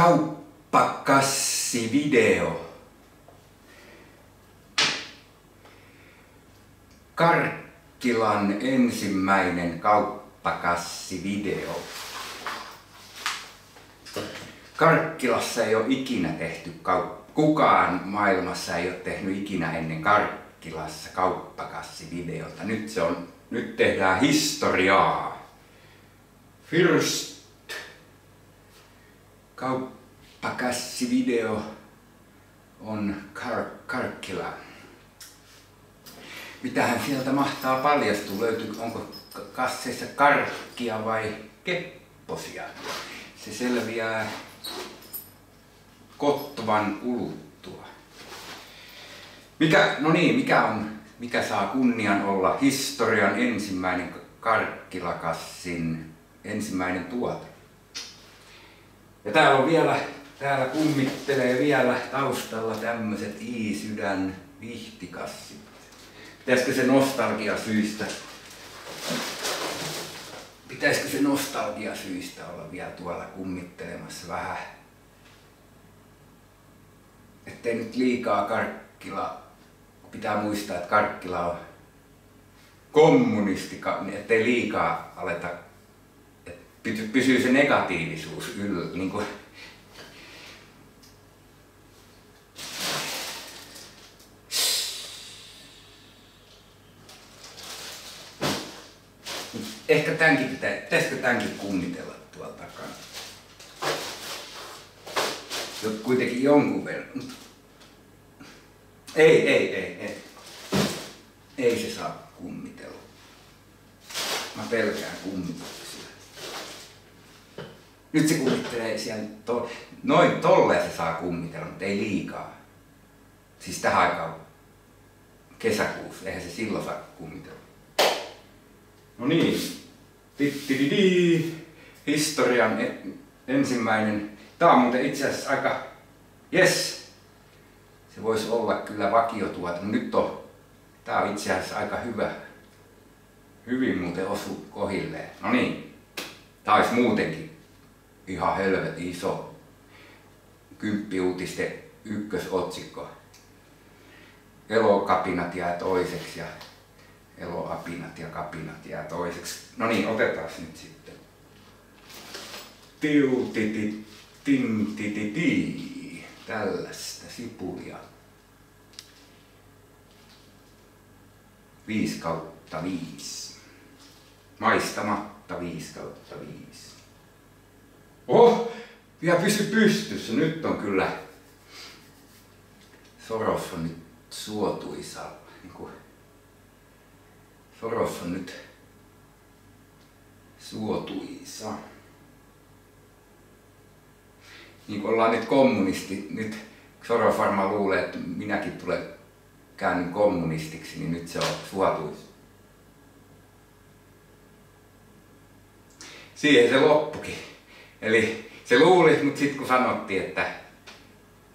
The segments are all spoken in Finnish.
Kauppakassivideo. Karkkilan ensimmäinen kauppakassivideo. Karkkilassa ei ole ikinä tehty, kukaan maailmassa ei ole tehnyt ikinä ennen Karkkilassa kauppakassivideota. Nyt se on, nyt tehdään historiaa. First kauppakassivideo on Kar Karkkila. Mitähän sieltä mahtaa paljastua? Löytyy, onko kasseissa karkkia vai kepposia? Se selviää kotvan kuluttua. Mikä, no niin, mikä, on, mikä saa kunnian olla historian ensimmäinen karkkilakassin ensimmäinen tuote? Ja täällä on vielä, täällä kummittelee vielä taustalla tämmöiset i-sydän vihtikassit. Pitäisikö se nostalgia syistä, pitäisikö se nostalgia syistä olla vielä tuolla kummittelemassa vähän? Ettei nyt liikaa Karkkila, pitää muistaa, että Karkkila on kommunisti, niin ettei liikaa aleta pysyy se negatiivisuus yllä. Niin kuin, Ehkä tämänkin pitää, pitäisikö tämänkin kummitella tuolla takana? Jot kuitenkin jonkun verran. Ei, ei, ei, ei. Ei se saa kummitella. Mä pelkään kummitella. Nyt se kummittelee siellä, to, noin tolleen se saa kummitella, mutta ei liikaa. Siis tähän aikaan kesäkuussa, eihän se silloin saa kummitella. No niin, Tittididi. historian e- ensimmäinen. Tää on muuten itse asiassa aika, yes, se voisi olla kyllä vakiotuote, mutta nyt on, tää on itse asiassa aika hyvä. Hyvin muuten osu kohilleen. No niin, tää olisi muutenkin ihan helvetin iso kymppiuutisten ykkösotsikko. Elokapinat jää toiseksi ja eloapinat ja kapinat jää toiseksi. No niin, otetaan nyt sitten. Tiu, ti, ti, tin, ti, ti, ti. Tällaista sipulia. 5 kautta 5. Maistamatta 5 kautta 5. Oh, vielä pysy pystyssä. Nyt on kyllä Soros on nyt suotuisa. Niin kuin, Soros on nyt suotuisa. Niin kuin ollaan nyt kommunisti, nyt Soros varmaan luulee, että minäkin tulen käännyn kommunistiksi, niin nyt se on suotuisa. Siihen se loppukin. Eli se luuli, mutta sitten kun sanottiin, että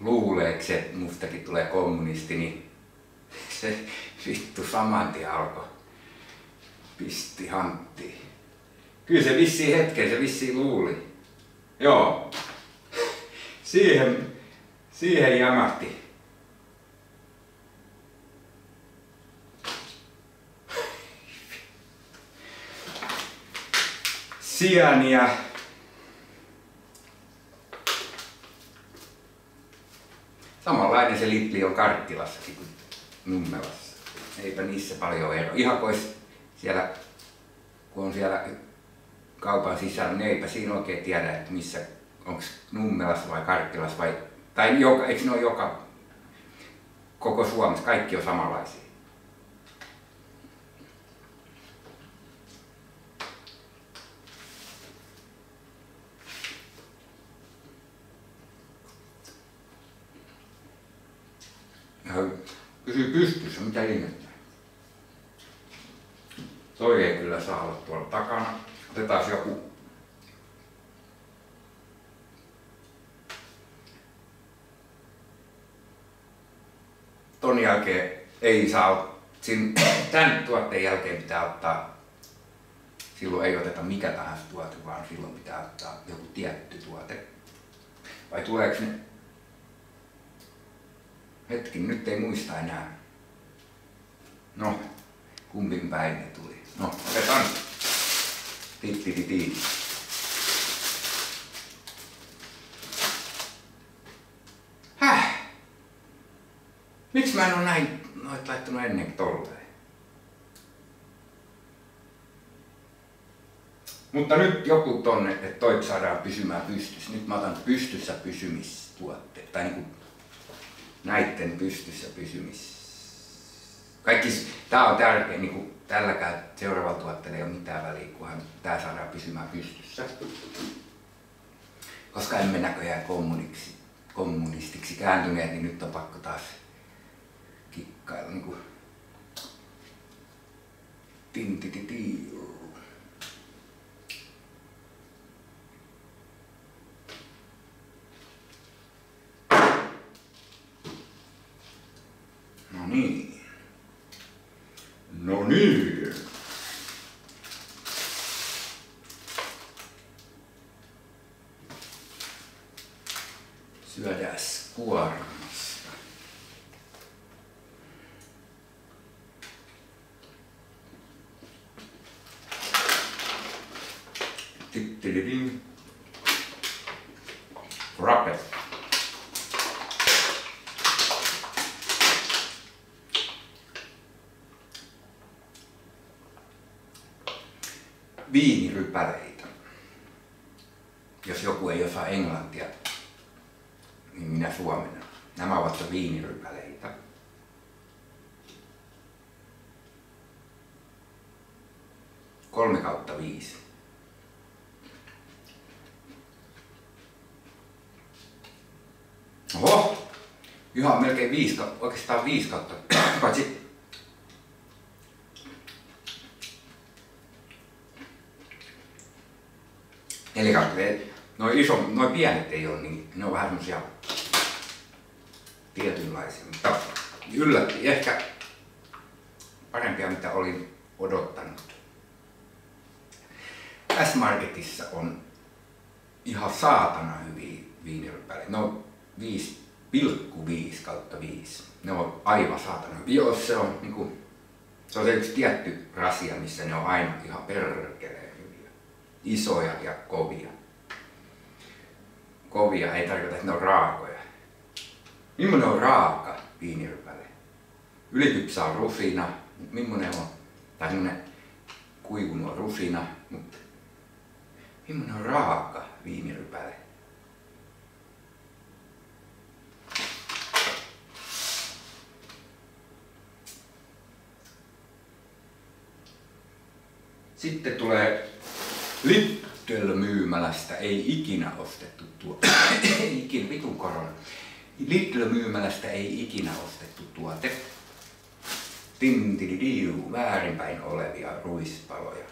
luuleeko se, mustakin tulee kommunisti, niin se vittu saman tien alkoi pisti hanttiin. Kyllä se vissiin hetken, se vissiin luuli. Joo. Siihen, siihen jämähti. Siania Samanlainen se Lipli on Karttilassakin kuin Nummelassa. Eipä niissä paljon ero. Ihan pois siellä, kun on siellä kaupan sisällä, niin eipä siinä oikein tiedä, että missä, onko Nummelassa vai Karttilassa vai, tai joka, eikö ne ole joka, koko Suomessa, kaikki on samanlaisia. Pysyy pystyssä, mitä ihmettä. Toi ei kyllä saa olla tuolla takana. Otetaan joku ton jälkeen ei saa, tämän tuotteen jälkeen pitää ottaa, silloin ei oteta mikä tahansa tuote, vaan silloin pitää ottaa joku tietty tuote. Vai tuleeko ne? Hetki, nyt ei muista enää. No, kumpin päin ne tuli. No, otetaan. Titti Häh? Miksi mä en ole näin noit laittanut ennen tolleen? Mutta nyt joku tonne, että toi saadaan pysymään pystyssä. Nyt mä otan pystyssä pysymistuotteet. Tai niin kuin näitten pystyssä pysymis. Kaikki, tää on tärkeä, niin kuin tälläkään seuraavalla tuotteella ei ole mitään väliä, kunhan tää saadaan pysymään pystyssä. Koska emme näköjään kommuniksi, kommunistiksi kääntyneet, niin nyt on pakko taas kikkailla niin kuin tintititiu. No niin. No niin. Syödään viinirypäleitä. Jos joku ei osaa englantia, niin minä suomena. Nämä ovat viinirypäleitä. Kolme kautta viisi. Oho! Ihan melkein viisi, oikeastaan viisi kautta, paitsi Eli noin iso, noin pienet ei ole, niin ne on vähän semmosia tietynlaisia, mutta yllätti ehkä parempia mitä olin odottanut. S-Marketissa on ihan saatana hyviä viinirypäleitä. Ne on 5,5 kautta 5. Ne on aivan saatana hyviä. Jos se on niinku, se on se yksi tietty rasia, missä ne on aina ihan perkeleen isoja ja kovia. Kovia ei tarkoita, että ne on raakoja. Millainen on raaka viinirypäle? Ylikypsä on rufina, mutta millainen on, tai semmoinen kuivunut rufina, mutta millainen on raaka viinirypäle? Sitten tulee Little myymälästä ei ikinä ostettu tuote. ei ikinä, vitun korona. Little myymälästä ei ikinä ostettu tuote. Tintididiu, väärinpäin olevia ruispaloja.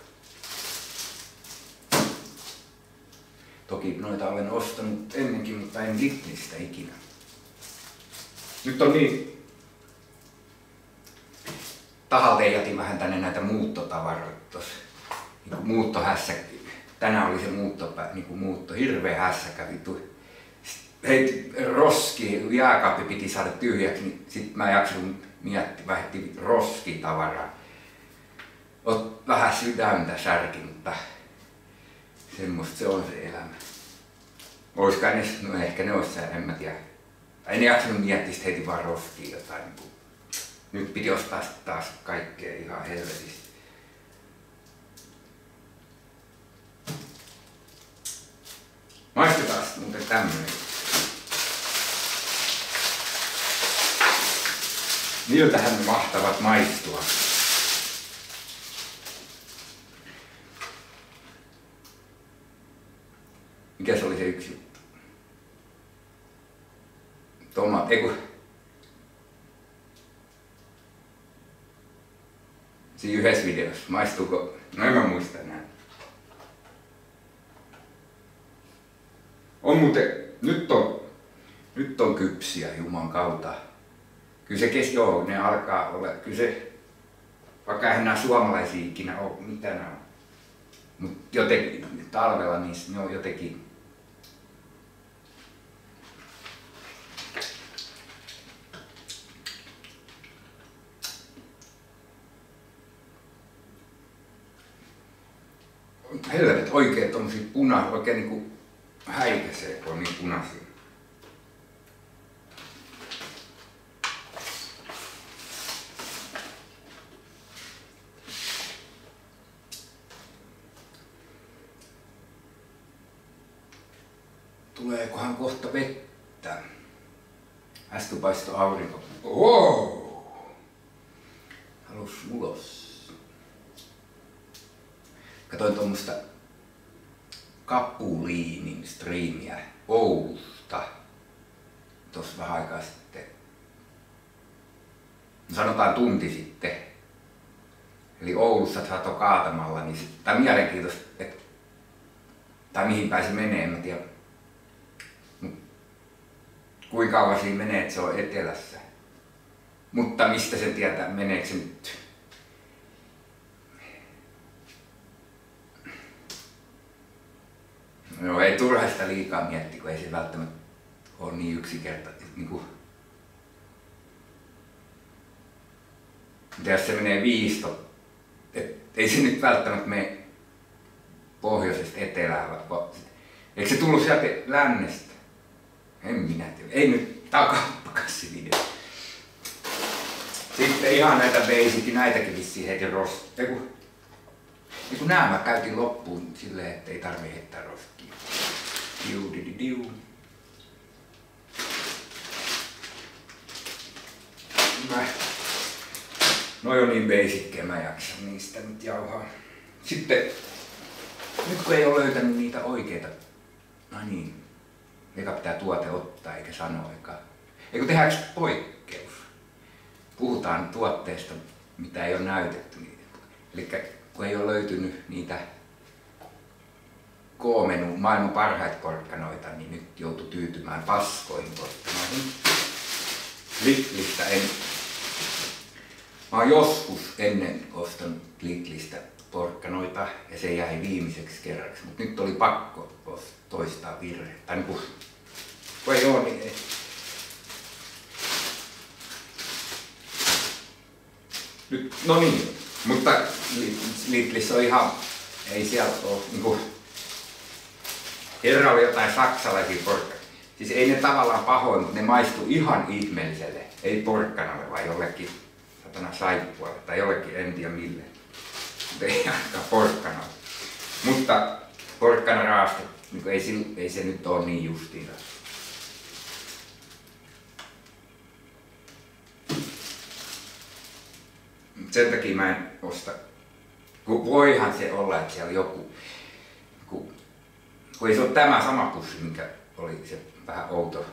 Toki noita olen ostanut ennenkin, mutta en Lidlistä ikinä. Nyt on niin... Tahalta jätin vähän tänne näitä muuttotavaroita tuossa. Niin muuttohässäkkiä tänään oli se muutto, niin kuin muutto, hirveä hässäkä vittu. Hei, roski, jääkaappi piti saada tyhjäksi, niin sit mä jaksin miettiä, vähetti roskitavaraa. Ot vähän sydäntä särki, mutta semmoista se on se elämä. Oliskaan ne, no ehkä ne olisi, en mä tiedä. En jaksanut miettiä, että heti vaan roskiin jotain. Niin. Nyt piti ostaa taas kaikkea ihan helvetistä. Maistetaan muuten tämmöinen. Miltähän ne mahtavat maistua? Mikä se oli se yksi juttu? Toma, eiku. Siinä yhdessä videossa, maistuuko? No en mä muista enää. lapsia Jumalan kautta. Kyllä se joo, ne alkaa olla, kyllä se, vaikka eihän nämä suomalaisia ikinä ole, mitä nämä on. Mutta jotenkin talvella niissä ne on jotenkin helvet oikein tuommoisia punaisia, oikein kuin häikäisee, kun on niin punaisia. Aurinko. Wow! Halus ulos. Katoin tuommoista Kapuliinin striimiä Oulusta tuossa vähän aikaa sitten. No sanotaan tunti sitten. Eli Oulussa saato kaatamalla, niin tämä mielenkiintoista, että, tai mihin pääsi menee, en tiedä. Kuinka kauan siinä menee, että se on etelässä. Mutta mistä se tietää, meneekö se nyt No ei turha sitä liikaa mietti, kun ei se välttämättä ole niin yksinkertainen. Niin kuin... jos se menee viisto, et, ei se nyt välttämättä mene pohjoisesta etelään, vaan eikö se tullut sieltä lännestä? En minä tiedä. Ei nyt, on video. Sitten ihan näitä basic, näitäkin vissiin heti rost. Eiku, eiku nämä mä käytin loppuun silleen, että ei tarvi heittää roskia. Diu, di, di, diu. Mä, noi on niin basic, mä jaksan niistä nyt jauhaa. Sitten, nyt kun ei ole löytänyt niitä oikeita, no niin, eka pitää tuote ottaa eikä sanoa eikä. Eikö tehdäänkö poikkeus? Puhutaan tuotteesta, mitä ei ole näytetty. Eli kun ei ole löytynyt niitä K-menu maailman parhaita porkkanoita, niin nyt joutui tyytymään paskoihin porkkanoihin. Lidlistä en... Mä oon joskus ennen ostanut Lidlistä porkkanoita ja se jäi viimeiseksi kerraksi, mutta nyt oli pakko toistaa. Tai niin kuin, kun ei oo, niin ei. Nyt, no niin, mutta Lidlissä on ihan, ei siellä ole niin kuin, Kerran oli jotain saksalaisia porkkanoita. Siis ei ne tavallaan pahoin, mutta ne maistu ihan ihmeelliselle. Ei porkkanalle, vaan jollekin satana saippualle tai jollekin en tiedä mille. Mutta ei ainakaan porkkanalle. Mutta porkkana raaste, niin ei, ei se nyt ole niin justiinsa. Sen takia mä en osta. Kun voihan se olla, että siellä joku, kun kun ei se ole tämä sama pussi, mikä oli se vähän outo.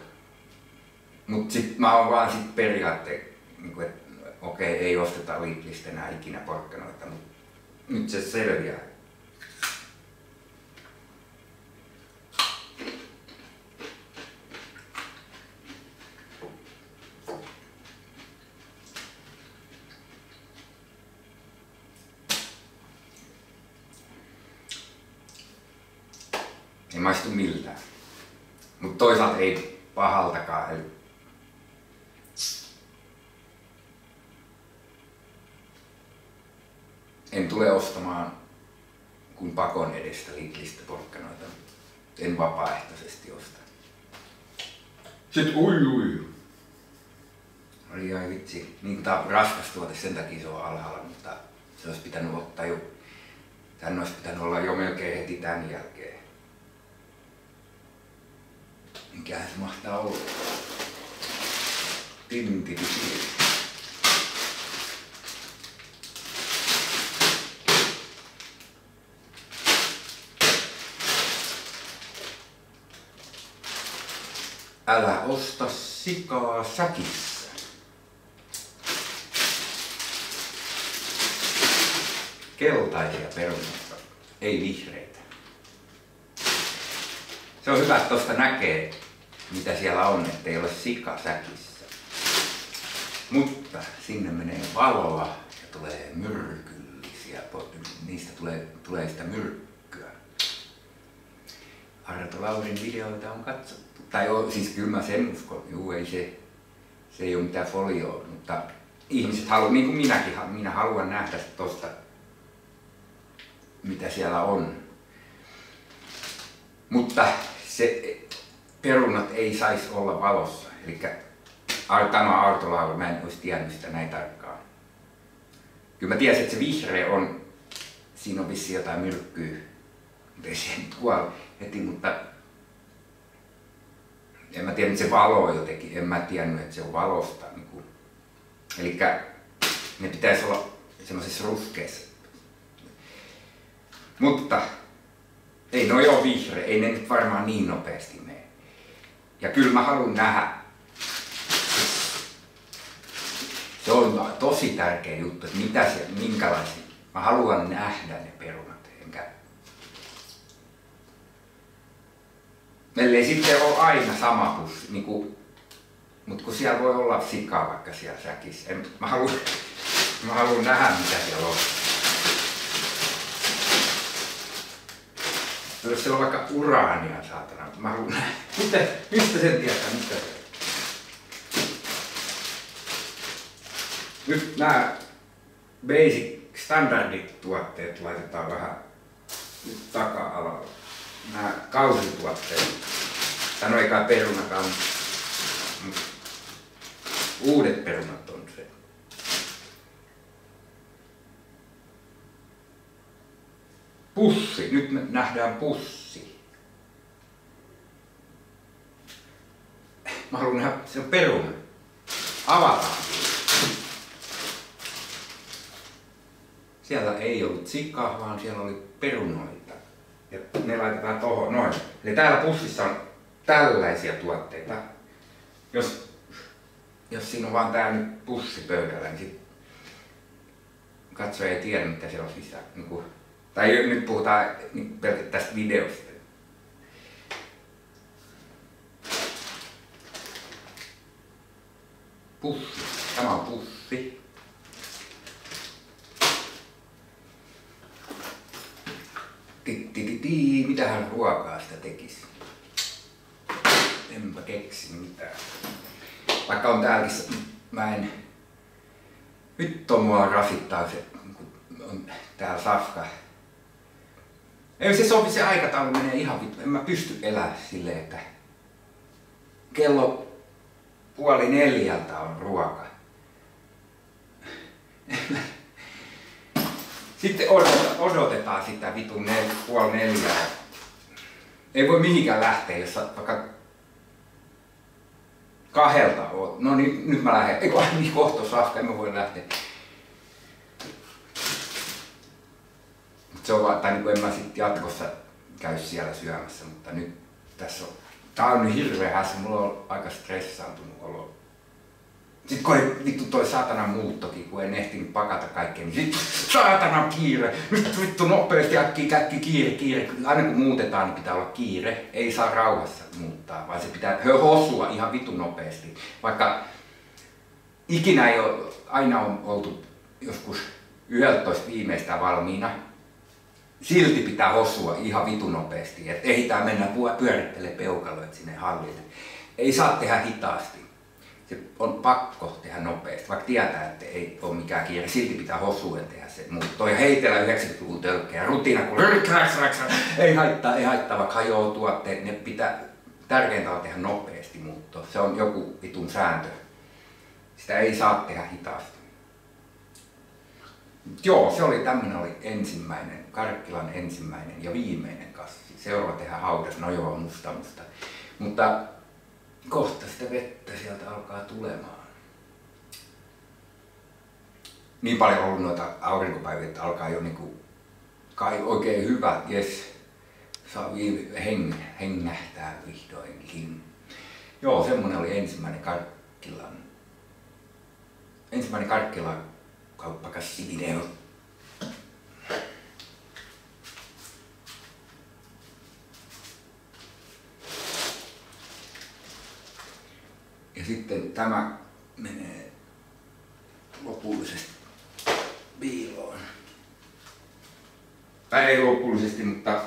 Mutta sitten mä oon vaan sit periaatteen, niin että okei, ei osteta Lidlistä enää ikinä porkkanoita, mutta nyt se selviää. Ei maistu miltään. Mutta toisaalta ei pahaltakaan. Eli en tule ostamaan kuin pakon edestä Lidlistä porkkanoita. En vapaaehtoisesti osta. Sitten ui ui. Oli ai vitsi. Niin kuin tää on raskas tuote, sen takia se on alhaalla, mutta se olisi pitänyt ottaa jo, tän olisi pitänyt olla jo melkein heti tämän jälkeen. Mikähän se mahtaa olla? Tintiti. Älä osta sikaa säkissä. Keltaisia perunoita, ei vihreitä. Se on hyvä, että tuosta näkee, mitä siellä on, ettei ole sika säkissä. Mutta sinne menee valoa ja tulee myrkyllisiä, niistä tulee, tulee sitä myrkkyä. Arto Laurin videoita on katsottu. Tai on, siis kyllä mä sen uskon, juu ei se, se ei ole mitään folioa, mutta ihmiset haluaa, niin kuin minäkin, minä haluan nähdä tosta, mitä siellä on. Mutta se perunat ei saisi olla valossa. Eli Artano Artolalla mä en olisi tiennyt sitä näin tarkkaan. Kyllä mä tiesin, että se vihreä on, siinä on vissi jotain myrkkyä. Ei se nyt kuole heti, mutta en mä tiedä, että se valo jotenkin, en mä tiennyt, että se on valosta. Niin Eli ne pitäisi olla semmoisessa ruskeassa. Mutta ei no ole vihreä, ei ne nyt varmaan niin nopeasti mene. Ja kyllä mä haluan nähdä, se on tosi tärkeä juttu, että mitä se, minkälaisia, mä haluan nähdä ne perunat, enkä Ellei sitten ole aina sama pussi, niin kuin, mutta kun siellä voi olla sikaa vaikka siellä säkissä. En, mä, haluan, mä haluan nähdä mitä siellä on. Jos siellä on vaikka uraania, saatana. Mä haluan nähdä. Mistä, sen tietää? Mistä se? Nyt nämä basic standardit tuotteet laitetaan vähän nyt taka-alalle nämä kausituotteet, tai no ei perunakaan, mutta uudet perunat on se. Pussi, nyt me nähdään pussi. Mä haluan nähdä, se on peruna. Avataan. Siellä ei ollut sikaa, vaan siellä oli perunoita ja ne laitetaan tuohon noin. Eli täällä pussissa on tällaisia tuotteita. Jos, jos siinä on vaan tää nyt pussi pöydällä, niin sit katsoja ei tiedä mitä se on sisään. Niin tai nyt puhutaan niin pelkästään tästä videosta. Pussi. Tämä on pussi. Tittititi, mitähän ruokaa sitä tekisi? Enpä keksi mitään. Vaikka on täälläkin, mä en... Nyt on mua rasittaa se, kun on täällä safka. Ei se sovi, se aikataulu menee ihan vittu. En mä pysty elää silleen, että kello puoli neljältä on ruoka. Sitten odotetaan sitä vitun nel, puoli neljää. Ei voi mihinkään lähteä, jos vaikka kahdelta oot. No niin, nyt mä lähden. Eikö niin kohta safka, en mä voi lähteä. Se on vaan, tai niin kuin en mä sitten jatkossa käy siellä syömässä, mutta nyt tässä on, tää on nyt hirveä hässä, mulla on aika stressaantunut olo sitten kun ei vittu toi saatana muuttokin, kun en ehtinyt pakata kaikkea, niin sit saatana kiire. Nyt vittu nopeasti äkki, käkki, kiire, kiire. Aina kun muutetaan, niin pitää olla kiire. Ei saa rauhassa muuttaa, vaan se pitää hosua ihan vittu nopeasti. Vaikka ikinä ei ole, aina on oltu joskus 11 viimeistä valmiina, silti pitää hosua ihan vitu nopeasti. Et ehditään mennä pyörittelee peukaloit sinne hallille. Ei saa tehdä hitaasti se on pakko tehdä nopeasti, vaikka tietää, että ei ole mikään kiire, silti pitää hosuen tehdä se muutto ja heitellä 90-luvun tölkkejä, rutiina kun ei haittaa, ei haittaa, vaikka hajoaa tuotteet, ne pitää, tärkeintä on tehdä nopeasti muutto, se on joku vitun sääntö. Sitä ei saa tehdä hitaasti. Joo, se oli tämmöinen oli ensimmäinen, Karkkilan ensimmäinen ja viimeinen kassi. Seuraava tehdään haudas, no joo, musta musta. Mutta kohta sitä vettä sieltä alkaa tulemaan. Niin paljon ollut noita aurinkopäiviä, että alkaa jo niinku kai oikein hyvä, jes, saa heng, hengähtää vihdoinkin. Joo, semmonen oli ensimmäinen Karkkilan, ensimmäinen Karkkilan kauppakassivideo. Ja sitten tämä menee lopullisesti piiloon. Tai ei lopullisesti, mutta.